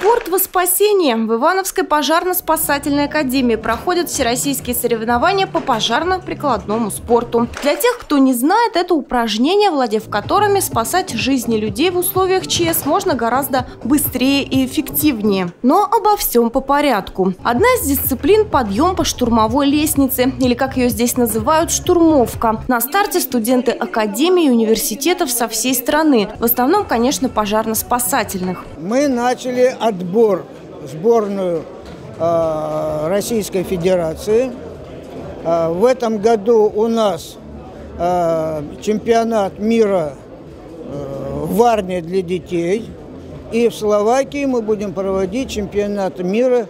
Спорт во спасение. В Ивановской пожарно-спасательной академии проходят всероссийские соревнования по пожарно-прикладному спорту. Для тех, кто не знает, это упражнения, владев которыми спасать жизни людей в условиях ЧС можно гораздо быстрее и эффективнее. Но обо всем по порядку. Одна из дисциплин – подъем по штурмовой лестнице, или как ее здесь называют – штурмовка. На старте студенты академии и университетов со всей страны. В основном, конечно, пожарно-спасательных. Мы начали отбор сборную э, Российской Федерации. Э, в этом году у нас э, чемпионат мира в армии для детей. И в Словакии мы будем проводить чемпионат мира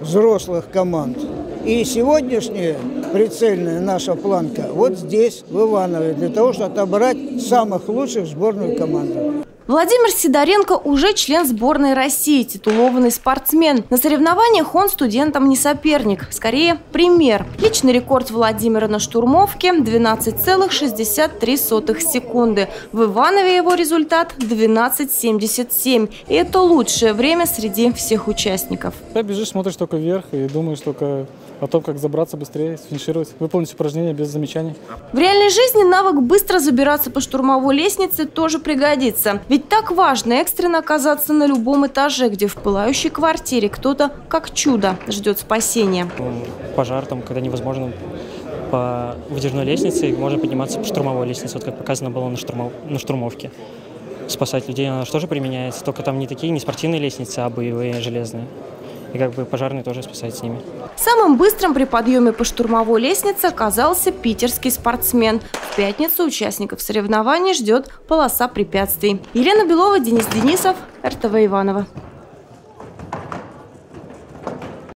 взрослых команд. И сегодняшняя прицельная наша планка вот здесь, в Иванове, для того, чтобы отобрать самых лучших сборную команду. Владимир Сидоренко уже член сборной России, титулованный спортсмен. На соревнованиях он студентам не соперник, скорее пример. Личный рекорд Владимира на штурмовке – 12,63 секунды. В Иванове его результат – 12,77. И это лучшее время среди всех участников. Когда бежишь, смотришь только вверх и думаешь только о том, как забраться быстрее, сфинишировать, выполнить упражнение без замечаний. В реальной жизни навык быстро забираться по штурмовой лестнице тоже пригодится. Ведь так важно экстренно оказаться на любом этаже, где в пылающей квартире кто-то, как чудо, ждет спасения. Пожар там, когда невозможно по выдвижной лестнице, можно подниматься по штурмовой лестнице, вот как показано было на, штурмов, на штурмовке. Спасать людей она тоже применяется, только там не такие, не спортивные лестницы, а боевые железные и как бы пожарные тоже спасать с ними. Самым быстрым при подъеме по штурмовой лестнице оказался питерский спортсмен. В пятницу участников соревнований ждет полоса препятствий. Елена Белова, Денис Денисов, РТВ Иванова.